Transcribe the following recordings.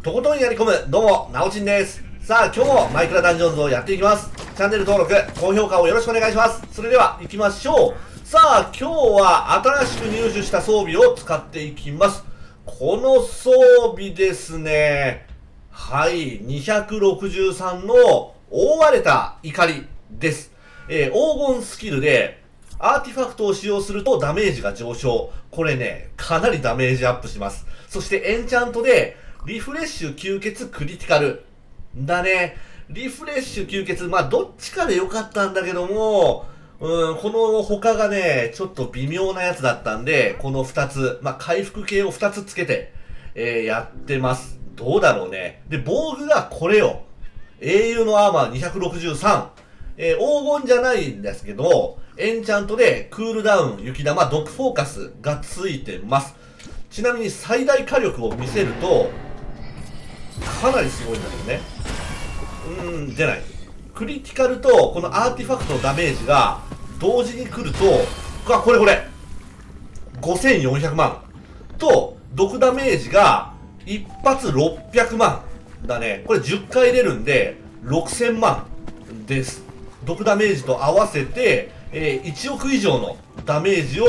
とことんやり込む、どうも、なおちんです。さあ、今日もマイクラダンジョンズをやっていきます。チャンネル登録、高評価をよろしくお願いします。それでは、行きましょう。さあ、今日は新しく入手した装備を使っていきます。この装備ですね。はい、263の覆われた怒りです。えー黄金スキルで、アーティファクトを使用するとダメージが上昇。これね、かなりダメージアップします。そしてエンチャントで、リフレッシュ吸血クリティカル。だね。リフレッシュ吸血、まあどっちかでよかったんだけども、うん、この他がね、ちょっと微妙なやつだったんで、この二つ、まあ回復系を二つつけて、えーやってます。どうだろうね。で、防具がこれよ。英雄のアーマー263。えー黄金じゃないんですけど、エンチャントでクールダウン、雪玉、ドックフォーカスがついてます。ちなみに最大火力を見せると、かなりすごいんだけどね。うーん、出ない。クリティカルとこのアーティファクトのダメージが同時に来ると、あ、これこれ。5400万。と、毒ダメージが一発600万。だね。これ10回入れるんで、6000万です。毒ダメージと合わせて、えー1億以上のダメージを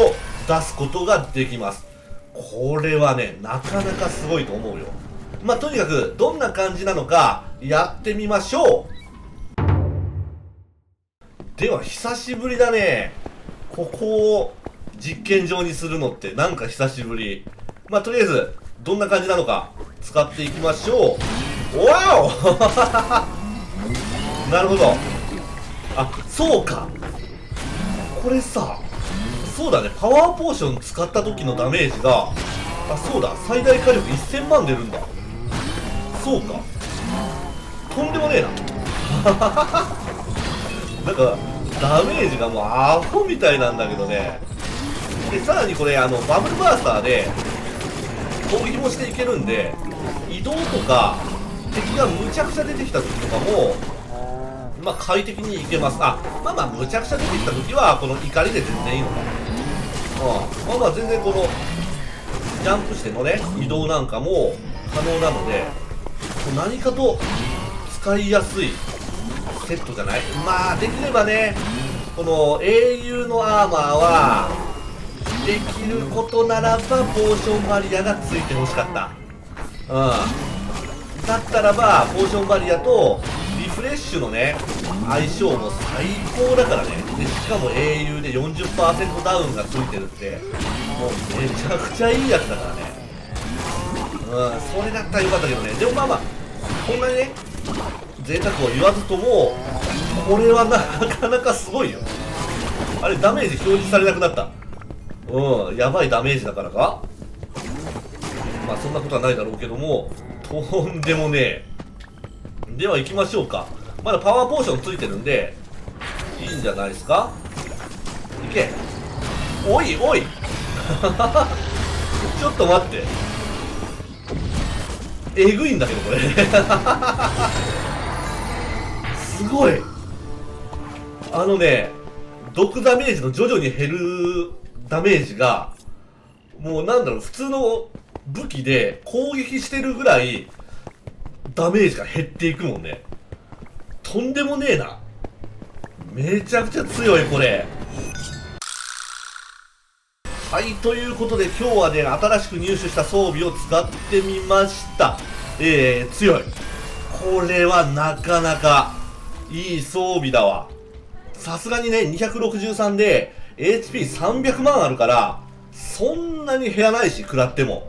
出すことができます。これはね、なかなかすごいと思うよ。まあ、とにかく、どんな感じなのか、やってみましょうでは、久しぶりだね。ここを実験場にするのって、なんか久しぶり。まあ、とりあえず、どんな感じなのか、使っていきましょう。おわお なるほど。あ、そうか。これさ、そうだね、パワーポーション使った時のダメージが、あ、そうだ、最大火力1000万出るんだ。そうか。とんでもねえな。なんか、ダメージがもうアホみたいなんだけどね。で、さらにこれ、あの、バブルバースターで、攻撃もしていけるんで、移動とか、敵がむちゃくちゃ出てきた時とかも、まあ快適にいけます。あ、まあまあむちゃくちゃ出てきた時は、この怒りで全然いいのか。うん。まあまあ全然この、ジャンプしてのね、移動なんかも可能なので、何かと使いやすいセットじゃない？まあできればね、この英雄のアーマーは、できることならばポーションバリアがついてほしかった。うん。だったらば、ポーションバリアとリフレッシュのね、相性も最高だからね。で、しかも英雄で40%ダウンがついてるって、もうめちゃくちゃいいやつだからね。うん、それだったらよかったけどね。でもまあまあ、こんなにね、贅沢を言わずとも、これはなかなかすごいよ。あれ、ダメージ表示されなくなった。うん、やばいダメージだからかまあそんなことはないだろうけども、とんでもねえ。では行きましょうか。まだパワーポーションついてるんで、いいんじゃないですか？いけ。おいおい ちょっと待って。えぐいんだけど、これ。すごい。あのね、毒ダメージの徐々に減るダメージが、もうなんだろう、普通の武器で攻撃してるぐらい、ダメージが減っていくもんね。とんでもねえな。めちゃくちゃ強い、これ。はい、ということで今日はね、新しく入手した装備を使ってみました。えー、強い。これはなかなかいい装備だわ。さすがにね、263で HP300 万あるから、そんなに減らないし、食らっても。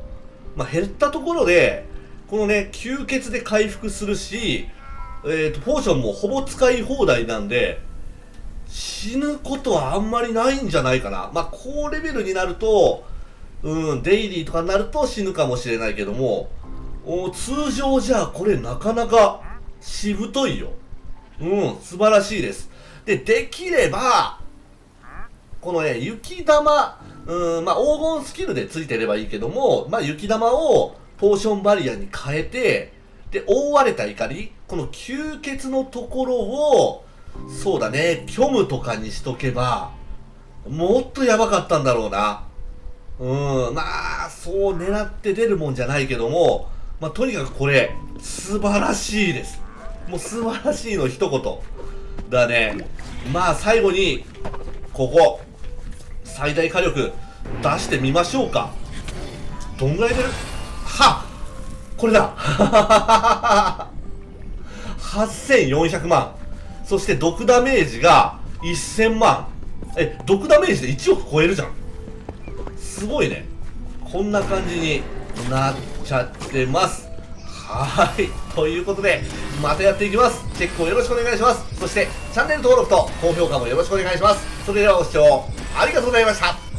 まあ、減ったところで、このね、吸血で回復するし、えっ、と、ポーションもほぼ使い放題なんで、死ぬことはあんまりないんじゃないかな。まあ、高レベルになると、うん、デイリーとかになると死ぬかもしれないけども、お通常じゃあこれなかなかしぶといよ。うん、素晴らしいです。で、できれば、このね、雪玉、うん、まあ、黄金スキルでついてればいいけども、まあ、雪玉をポーションバリアに変えて、で、覆われた怒り、この吸血のところを、そうだね、虚無とかにしとけば、もっとやばかったんだろうな。うん、まあ、そう狙って出るもんじゃないけども、まあ、とにかくこれ、素晴らしいです。もう素晴らしいの一言。だね、まあ最後に、ここ、最大火力出してみましょうか。どんぐらい出る？はこれだ 8400万。そして毒ダメージが1000万。え、毒ダメージで1億超えるじゃん。すごいね。こんな感じになっちゃってます。はい。ということで、またやっていきます。チェックをよろしくお願いします。そして、チャンネル登録と高評価もよろしくお願いします。それではご視聴ありがとうございました。